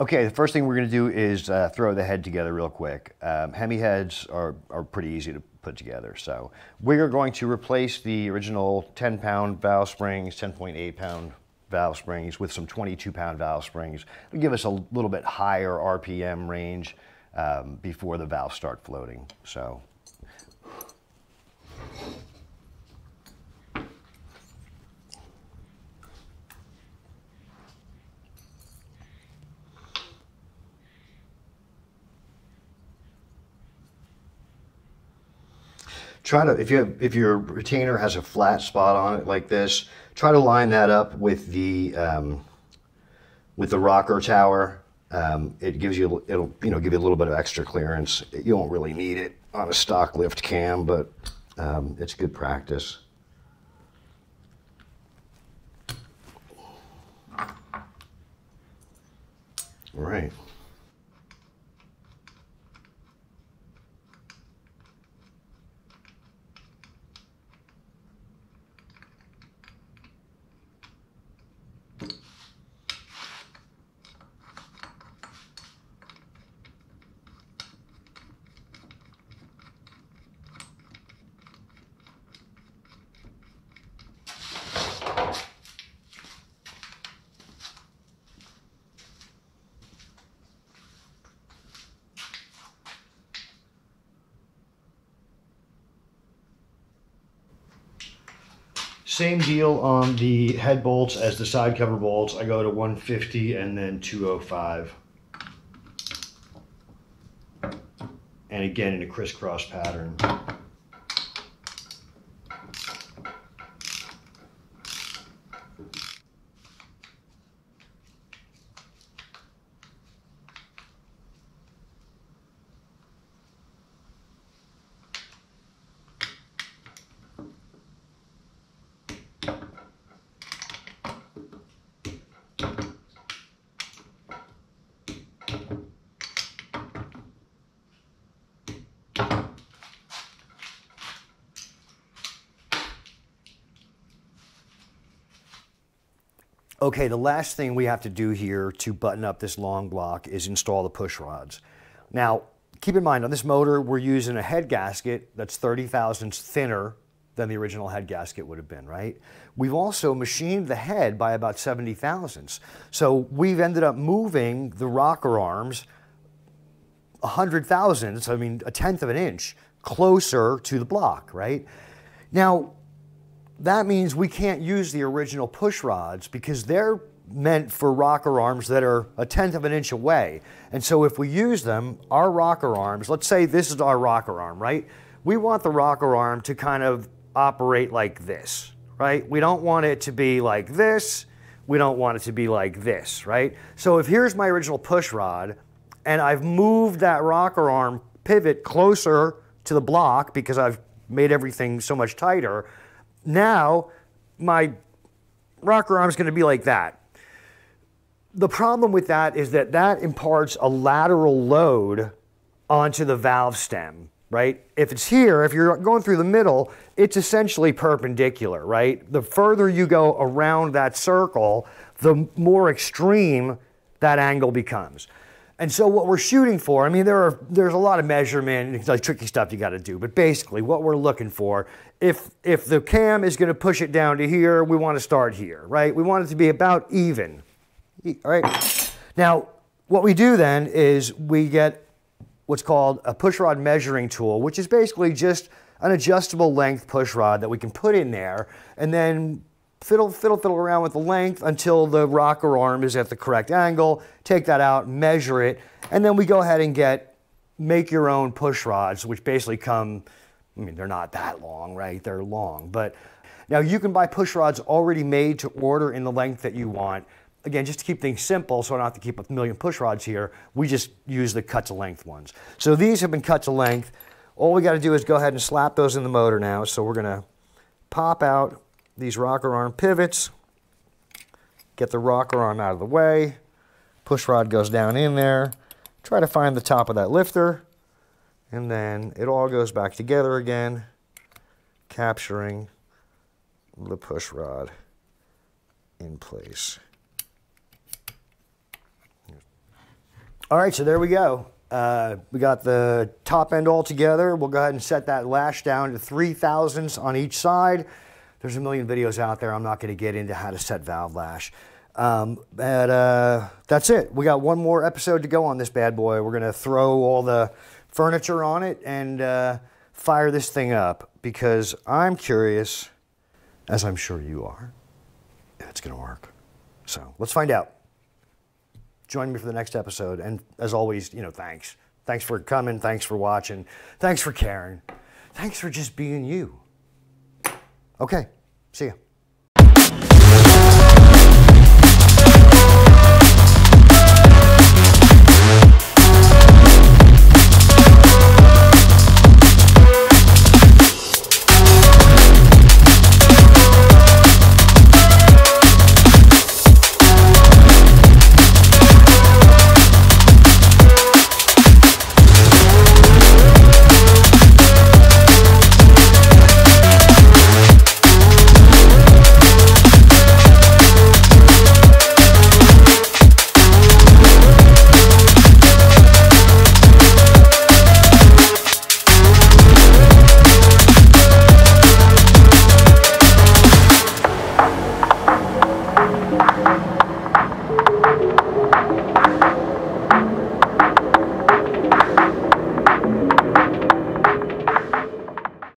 Okay, the first thing we're going to do is uh, throw the head together real quick. Um, Hemi heads are, are pretty easy to put together. So we're going to replace the original 10 pound valve springs, 10.8 pound valve springs with some 22 pound valve springs. It'll give us a little bit higher RPM range um, before the valves start floating. So try to if you have, if your retainer has a flat spot on it like this, try to line that up with the um, with the rocker tower. Um, it gives you it'll you know give you a little bit of extra clearance. You won't really need it on a stock lift cam, but um, it's good practice. All right. Same deal on the head bolts as the side cover bolts. I go to 150 and then 205. And again in a crisscross pattern. Okay, the last thing we have to do here to button up this long block is install the push rods. Now, keep in mind on this motor, we're using a head gasket that's 30 thousandths thinner than the original head gasket would have been, right? We've also machined the head by about 70 thousandths. So we've ended up moving the rocker arms 100 thousandths, I mean a tenth of an inch, closer to the block, right? Now, that means we can't use the original push rods because they're meant for rocker arms that are a tenth of an inch away. And so if we use them, our rocker arms, let's say this is our rocker arm, right? We want the rocker arm to kind of operate like this, right? We don't want it to be like this. We don't want it to be like this, right? So if here's my original push rod and I've moved that rocker arm pivot closer to the block because I've made everything so much tighter, now my rocker arm is going to be like that. The problem with that is that that imparts a lateral load onto the valve stem, right? If it's here, if you're going through the middle, it's essentially perpendicular, right? The further you go around that circle, the more extreme that angle becomes. And so what we're shooting for, I mean, there are there's a lot of measurement, like tricky stuff you got to do, but basically what we're looking for, if if the cam is going to push it down to here, we want to start here, right? We want it to be about even, all right? Now, what we do then is we get what's called a push rod measuring tool, which is basically just an adjustable length push rod that we can put in there and then fiddle, fiddle, fiddle around with the length until the rocker arm is at the correct angle, take that out, measure it, and then we go ahead and get make your own push rods, which basically come, I mean, they're not that long, right? They're long, but now you can buy push rods already made to order in the length that you want. Again, just to keep things simple, so I don't have to keep a million push rods here, we just use the cut to length ones. So these have been cut to length. All we got to do is go ahead and slap those in the motor now. So we're to pop out these rocker arm pivots, get the rocker arm out of the way, push rod goes down in there, try to find the top of that lifter, and then it all goes back together again, capturing the push rod in place. All right, so there we go. Uh, we got the top end all together. We'll go ahead and set that lash down to three thousandths on each side. There's a million videos out there. I'm not going to get into how to set valve lash. Um, but uh, that's it. We got one more episode to go on this bad boy. We're going to throw all the furniture on it and uh, fire this thing up because I'm curious, as I'm sure you are, if it's going to work. So let's find out. Join me for the next episode. And as always, you know, thanks. Thanks for coming. Thanks for watching. Thanks for caring. Thanks for just being you. Okay, see ya.